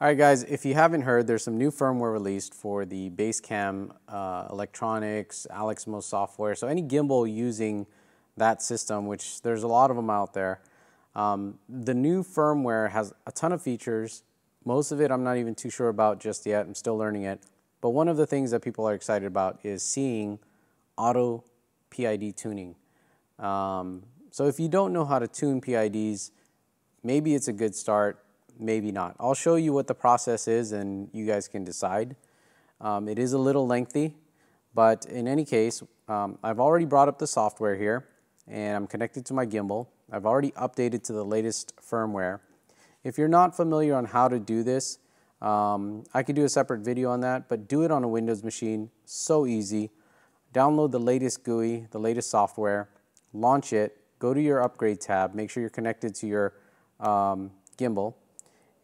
All right, guys, if you haven't heard, there's some new firmware released for the Basecam uh, electronics, Alexmos software. So any gimbal using that system, which there's a lot of them out there, um, the new firmware has a ton of features. Most of it I'm not even too sure about just yet. I'm still learning it. But one of the things that people are excited about is seeing auto PID tuning. Um, so if you don't know how to tune PIDs, maybe it's a good start maybe not. I'll show you what the process is and you guys can decide. Um, it is a little lengthy, but in any case, um, I've already brought up the software here and I'm connected to my gimbal. I've already updated to the latest firmware. If you're not familiar on how to do this, um, I could do a separate video on that, but do it on a Windows machine, so easy. Download the latest GUI, the latest software, launch it, go to your upgrade tab, make sure you're connected to your um, gimbal,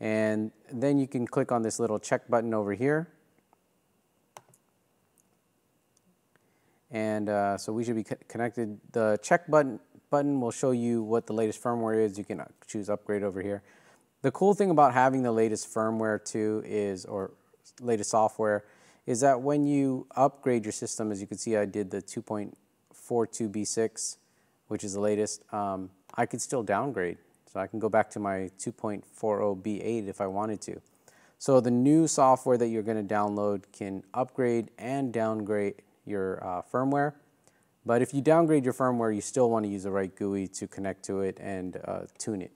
and then you can click on this little check button over here. And uh, so we should be connected. The check button, button will show you what the latest firmware is. You can uh, choose upgrade over here. The cool thing about having the latest firmware too is, or latest software, is that when you upgrade your system, as you can see I did the 2.42b6, which is the latest, um, I could still downgrade. So I can go back to my 2.40B8 if I wanted to. So the new software that you're going to download can upgrade and downgrade your uh, firmware. But if you downgrade your firmware, you still want to use the right GUI to connect to it and uh, tune it.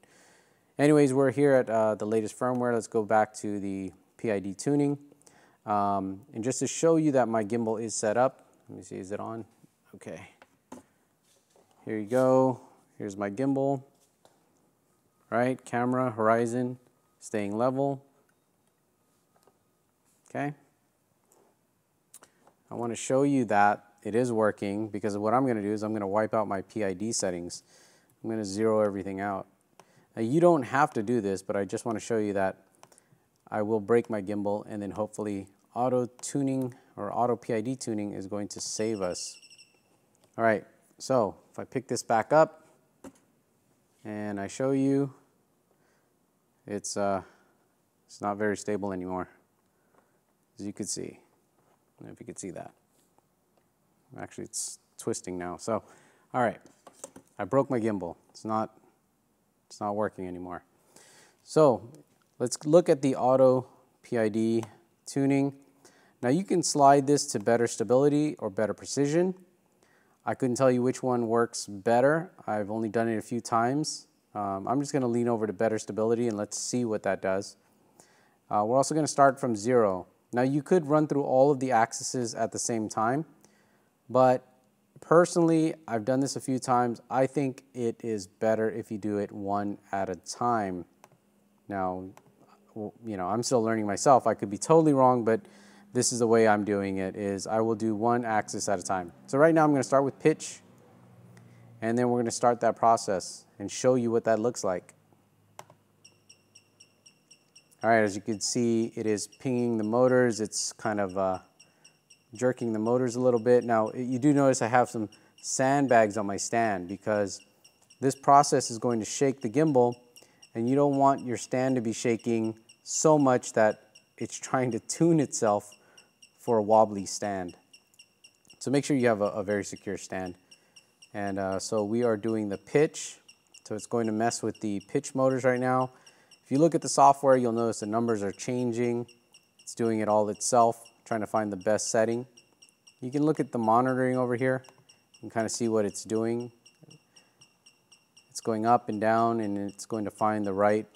Anyways, we're here at uh, the latest firmware. Let's go back to the PID tuning. Um, and just to show you that my gimbal is set up, let me see, is it on? Okay. Here you go. Here's my gimbal right? Camera, horizon, staying level. Okay. I want to show you that it is working because what I'm going to do is I'm going to wipe out my PID settings. I'm going to zero everything out. Now you don't have to do this, but I just want to show you that I will break my gimbal and then hopefully auto tuning or auto PID tuning is going to save us. All right, so if I pick this back up and I show you it's, uh, it's not very stable anymore, as you could see. If you could see that. Actually, it's twisting now. So, all right, I broke my gimbal. It's not, it's not working anymore. So, let's look at the auto PID tuning. Now you can slide this to better stability or better precision. I couldn't tell you which one works better. I've only done it a few times. Um, I'm just going to lean over to better stability and let's see what that does. Uh, we're also going to start from zero. Now you could run through all of the axes at the same time, but personally, I've done this a few times. I think it is better if you do it one at a time. Now, you know, I'm still learning myself. I could be totally wrong, but this is the way I'm doing it is I will do one axis at a time. So right now I'm going to start with pitch, and then we're going to start that process and show you what that looks like. All right, as you can see, it is pinging the motors. It's kind of uh, jerking the motors a little bit. Now, you do notice I have some sandbags on my stand because this process is going to shake the gimbal and you don't want your stand to be shaking so much that it's trying to tune itself for a wobbly stand. So make sure you have a, a very secure stand. And uh, so we are doing the pitch so it's going to mess with the pitch motors right now. If you look at the software, you'll notice the numbers are changing. It's doing it all itself, trying to find the best setting. You can look at the monitoring over here and kind of see what it's doing. It's going up and down and it's going to find the right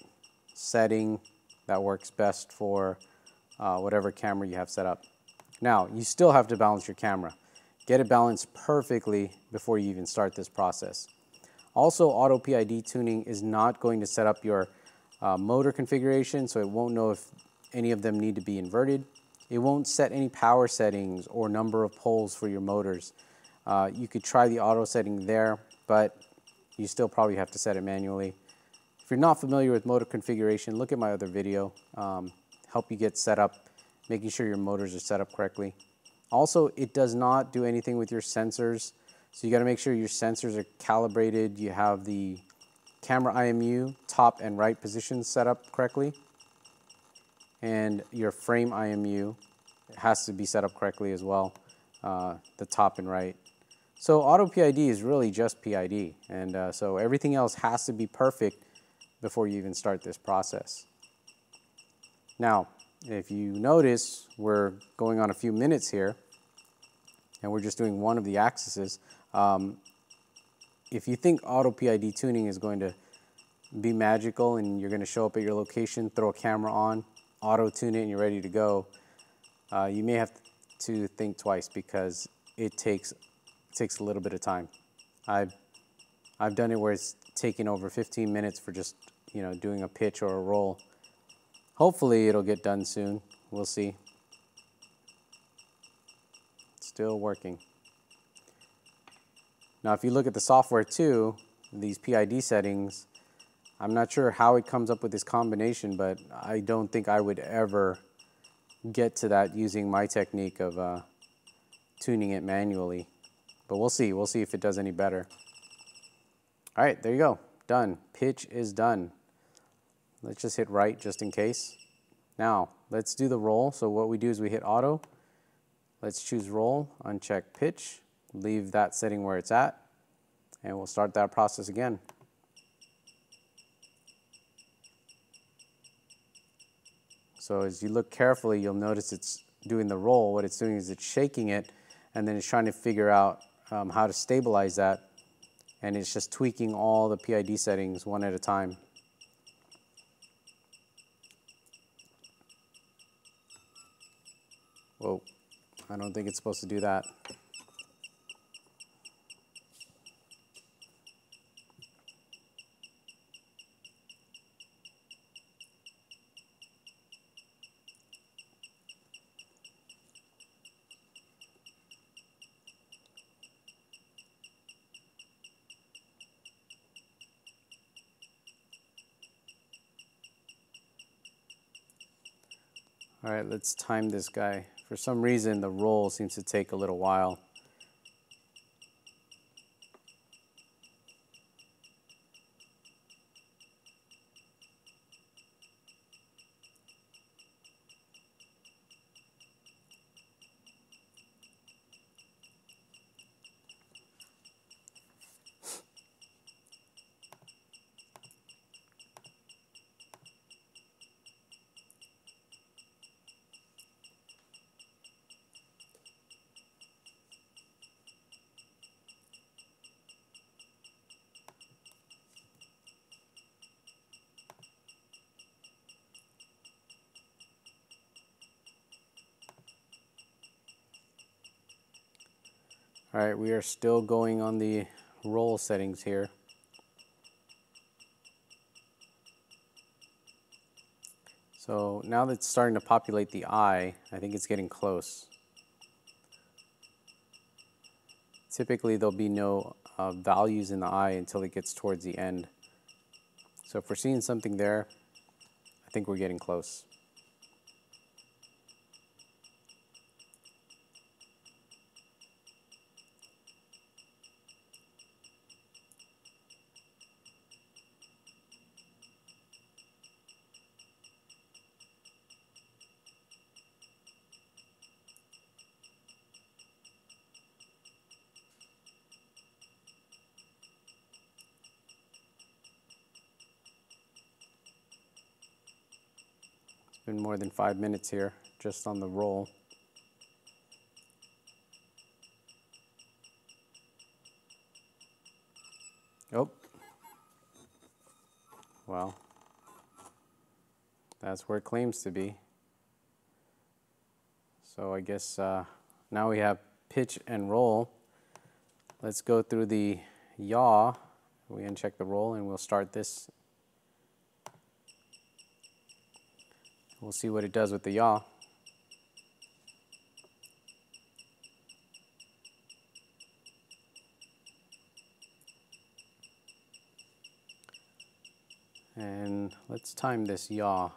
setting that works best for uh, whatever camera you have set up. Now, you still have to balance your camera. Get it balanced perfectly before you even start this process. Also, auto PID tuning is not going to set up your uh, motor configuration, so it won't know if any of them need to be inverted. It won't set any power settings or number of poles for your motors. Uh, you could try the auto setting there, but you still probably have to set it manually. If you're not familiar with motor configuration, look at my other video. Um, help you get set up, making sure your motors are set up correctly. Also, it does not do anything with your sensors. So you got to make sure your sensors are calibrated. You have the camera IMU top and right positions set up correctly. and your frame IMU has to be set up correctly as well, uh, the top and right. So auto PID is really just PID, and uh, so everything else has to be perfect before you even start this process. Now, if you notice, we're going on a few minutes here, and we're just doing one of the axes. Um, if you think auto PID tuning is going to be magical and you're going to show up at your location, throw a camera on, auto tune it, and you're ready to go, uh, you may have to think twice because it takes takes a little bit of time. I've I've done it where it's taken over 15 minutes for just you know doing a pitch or a roll. Hopefully it'll get done soon. We'll see. Still working. Now if you look at the software too, these PID settings, I'm not sure how it comes up with this combination, but I don't think I would ever get to that using my technique of uh, tuning it manually. But we'll see. We'll see if it does any better. All right, there you go. Done. Pitch is done. Let's just hit right just in case. Now, let's do the roll. So what we do is we hit auto. Let's choose roll, uncheck pitch, leave that setting where it's at, and we'll start that process again. So as you look carefully, you'll notice it's doing the roll. What it's doing is it's shaking it, and then it's trying to figure out um, how to stabilize that. And it's just tweaking all the PID settings one at a time. Whoa, I don't think it's supposed to do that. All right, let's time this guy. For some reason, the roll seems to take a little while. All right, we are still going on the roll settings here. So now that it's starting to populate the eye, I think it's getting close. Typically there'll be no uh, values in the I until it gets towards the end. So if we're seeing something there, I think we're getting close. Been more than five minutes here just on the roll. Oh. Well, that's where it claims to be. So I guess uh, now we have pitch and roll. Let's go through the yaw. We uncheck the roll and we'll start this We'll see what it does with the yaw. And let's time this yaw.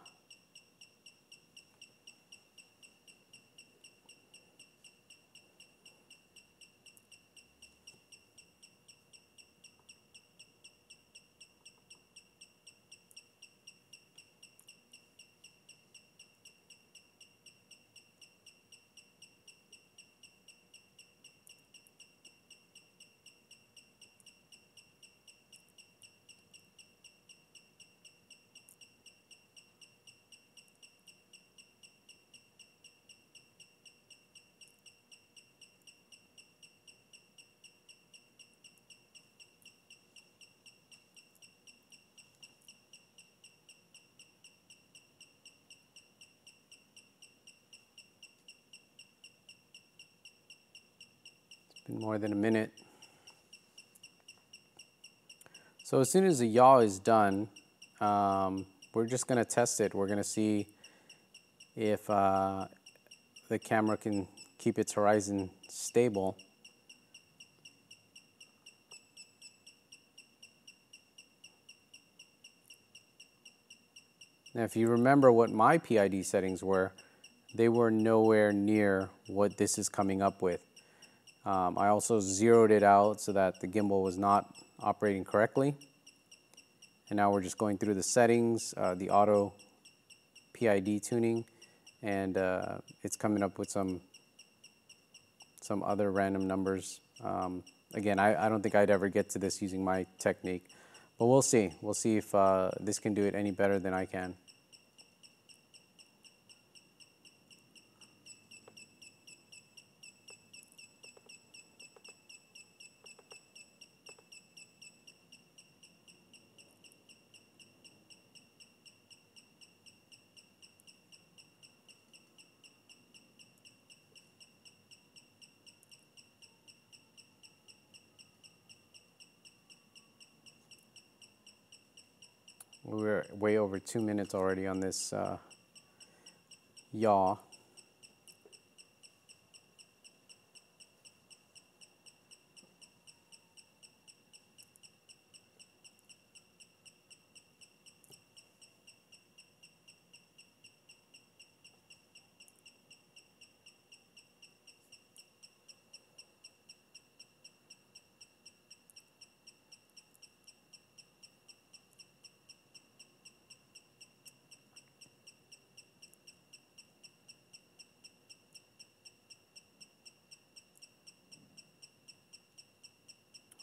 Been more than a minute. So as soon as the yaw is done, um, we're just going to test it. We're going to see if uh, the camera can keep its horizon stable. Now, if you remember what my PID settings were, they were nowhere near what this is coming up with. Um, I also zeroed it out so that the gimbal was not operating correctly. And now we're just going through the settings, uh, the auto PID tuning, and uh, it's coming up with some some other random numbers. Um, again, I, I, don't think I'd ever get to this using my technique, but we'll see. We'll see if uh, this can do it any better than I can. We're way over two minutes already on this uh, yaw.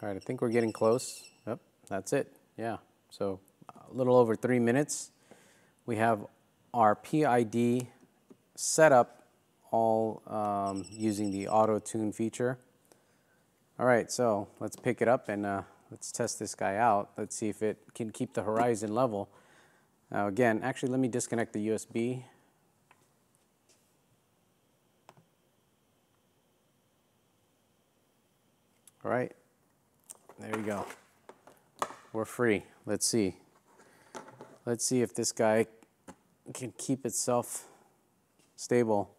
All right, I think we're getting close. Yep, that's it. Yeah, so a little over three minutes. We have our PID set up all um, using the auto tune feature. All right, so let's pick it up and uh, let's test this guy out. Let's see if it can keep the horizon level. Now again, actually let me disconnect the USB. All right, there you go. We're free. Let's see. Let's see if this guy can keep itself stable.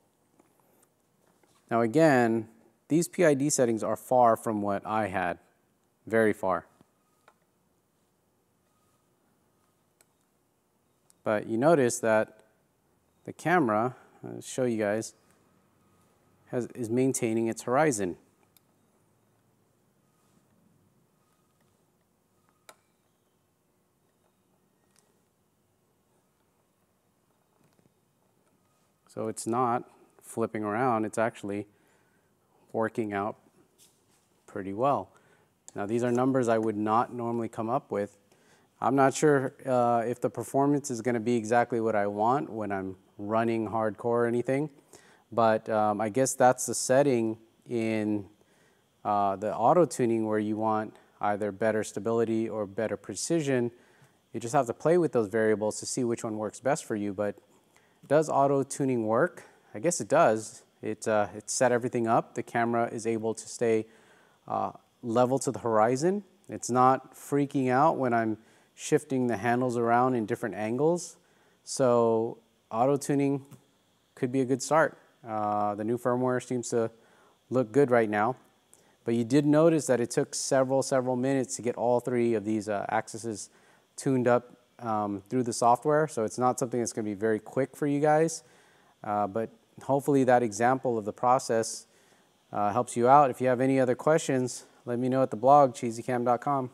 Now again, these PID settings are far from what I had, very far. But you notice that the camera, I'll show you guys, has, is maintaining its horizon. So it's not flipping around, it's actually working out pretty well. Now these are numbers I would not normally come up with. I'm not sure uh, if the performance is going to be exactly what I want when I'm running hardcore or anything, but um, I guess that's the setting in uh, the auto tuning where you want either better stability or better precision. You just have to play with those variables to see which one works best for you, but does auto tuning work? I guess it does. It, uh, it set everything up. The camera is able to stay uh, level to the horizon. It's not freaking out when I'm shifting the handles around in different angles. So auto tuning could be a good start. Uh, the new firmware seems to look good right now. But you did notice that it took several, several minutes to get all three of these uh, axes tuned up um, through the software. So it's not something that's going to be very quick for you guys. Uh, but hopefully that example of the process uh, helps you out. If you have any other questions, let me know at the blog, cheesycam.com.